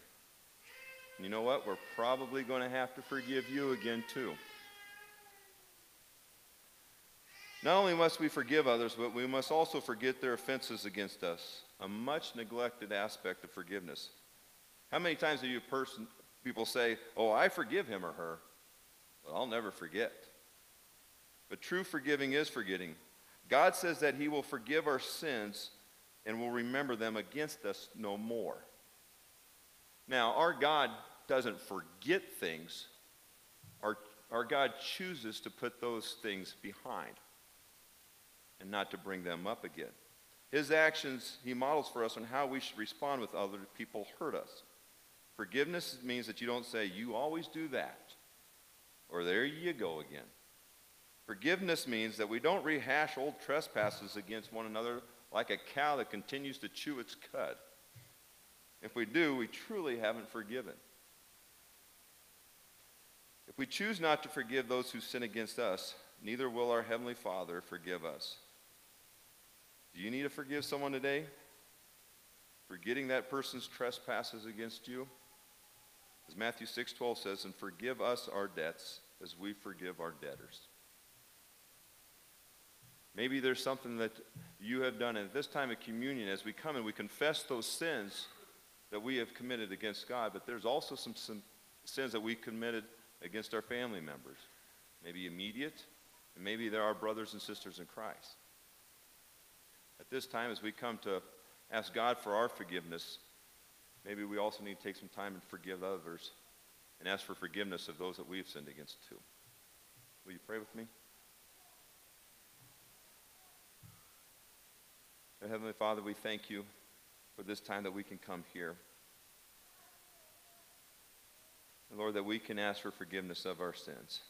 You know what? We're probably going to have to forgive you again, too. Not only must we forgive others, but we must also forget their offenses against us, a much neglected aspect of forgiveness. How many times do you person, people say, Oh, I forgive him or her? Well, I'll never forget. But true forgiving is forgetting. God says that He will forgive our sins and will remember them against us no more. Now, our God doesn't forget things, our, our God chooses to put those things behind and not to bring them up again. His actions, He models for us on how we should respond with other people hurt us. Forgiveness means that you don't say, You always do that or there you go again. Forgiveness means that we don't rehash old trespasses against one another like a cow that continues to chew its cud. If we do, we truly haven't forgiven. We choose not to forgive those who sin against us, neither will our Heavenly Father forgive us. Do you need to forgive someone today? Forgetting that person's trespasses against you? As Matthew 6:12 says, "And forgive us our debts as we forgive our debtors." Maybe there's something that you have done at this time of communion as we come and we confess those sins that we have committed against God, but there's also some, some sins that we committed against our family members. Maybe immediate, and maybe they're our brothers and sisters in Christ. At this time, as we come to ask God for our forgiveness, maybe we also need to take some time and forgive others and ask for forgiveness of those that we've sinned against too. Will you pray with me? Heavenly Father, we thank you for this time that we can come here. And Lord, that we can ask for forgiveness of our sins.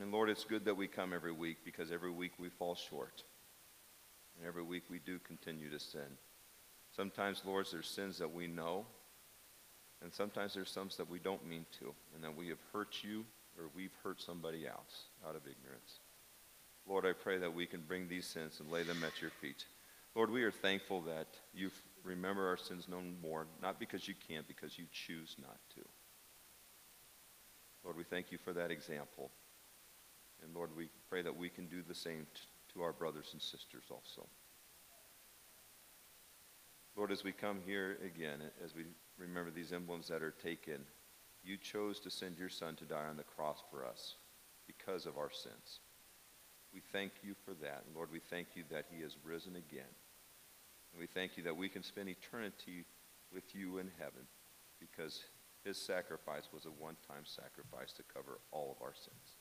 And Lord, it's good that we come every week because every week we fall short. And every week we do continue to sin. Sometimes, Lord, there's sins that we know. And sometimes there's some that we don't mean to. And that we have hurt you or we've hurt somebody else out of ignorance. Lord, I pray that we can bring these sins and lay them at your feet. Lord, we are thankful that you remember our sins no more, not because you can't, because you choose not to. Lord, we thank you for that example. And Lord, we pray that we can do the same to our brothers and sisters also. Lord, as we come here again, as we remember these emblems that are taken, you chose to send your son to die on the cross for us because of our sins. We thank you for that. And Lord, we thank you that he has risen again. And we thank you that we can spend eternity with you in heaven because his sacrifice was a one-time sacrifice to cover all of our sins.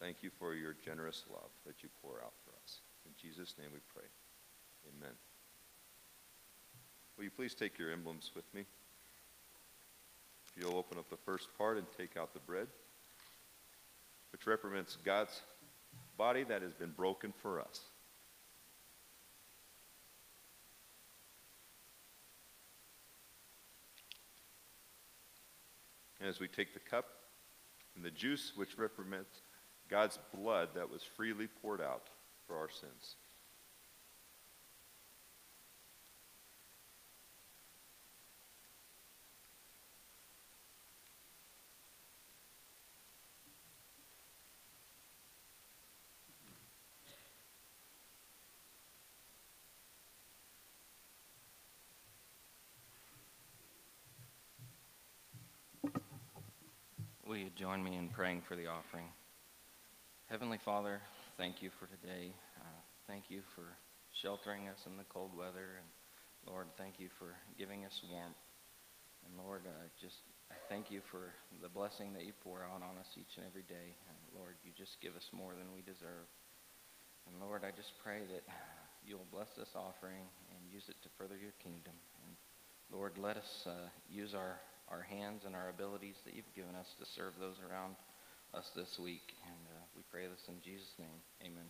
Thank you for your generous love that you pour out for us. In Jesus' name we pray. Amen. Will you please take your emblems with me? If you'll open up the first part and take out the bread, which represents God's body that has been broken for us. As we take the cup and the juice, which represents God's blood that was freely poured out for our sins. Will you join me in praying for the offering? Heavenly Father, thank you for today. Uh, thank you for sheltering us in the cold weather. And Lord, thank you for giving us warmth. And Lord, uh, just I thank you for the blessing that you pour out on us each and every day. And Lord, you just give us more than we deserve. And Lord, I just pray that you'll bless this offering and use it to further your kingdom. And Lord, let us uh, use our our hands and our abilities that you've given us to serve those around us this week. And uh, we pray this in Jesus' name. Amen.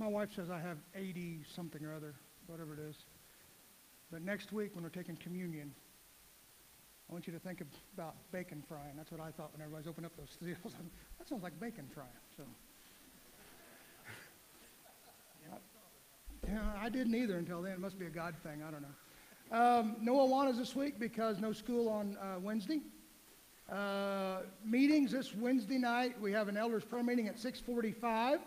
My wife says I have 80 something or other, whatever it is. But next week when we're taking communion, I want you to think about bacon frying. That's what I thought when everybody's opened up those seals. [laughs] that sounds like bacon frying. So, yeah, I didn't either until then. It must be a God thing. I don't know. Um, no Awanas this week because no school on uh, Wednesday. Uh, meetings this Wednesday night. We have an elders prayer meeting at 6:45,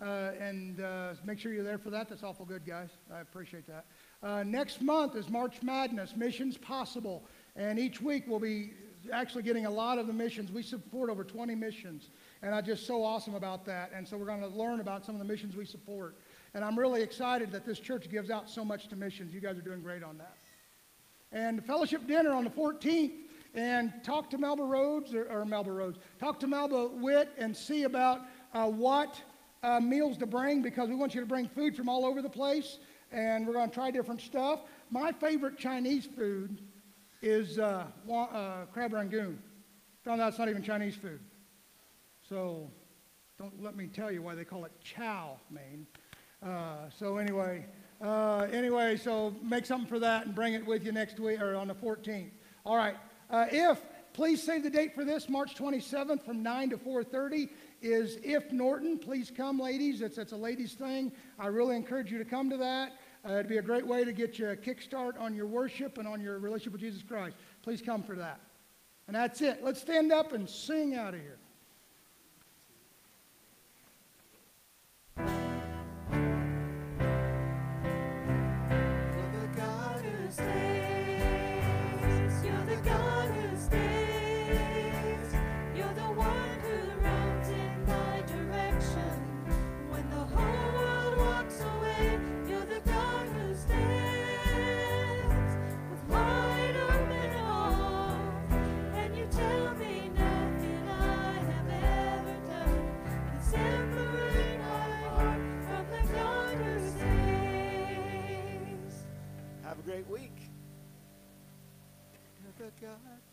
uh, and uh, make sure you're there for that. That's awful good, guys. I appreciate that. Uh, next month is March Madness. Missions possible. And each week we'll be actually getting a lot of the missions. We support over 20 missions. And I'm just so awesome about that. And so we're going to learn about some of the missions we support. And I'm really excited that this church gives out so much to missions. You guys are doing great on that. And fellowship dinner on the 14th. And talk to Melba Rhodes, or, or Melba Rhodes, talk to Melba Witt and see about uh, what uh, meals to bring because we want you to bring food from all over the place. And we're going to try different stuff. My favorite Chinese food is uh, uh, crab rangoon. Found out it's not even Chinese food. So don't let me tell you why they call it chow mein. Uh, so anyway, uh, anyway, so make something for that and bring it with you next week or on the 14th. All right. Uh, if please save the date for this, March 27th from 9 to 4:30 is if Norton. Please come, ladies. It's it's a ladies thing. I really encourage you to come to that. Uh, it'd be a great way to get you a kickstart on your worship and on your relationship with Jesus Christ. Please come for that. And that's it. Let's stand up and sing out of here. Great week. God.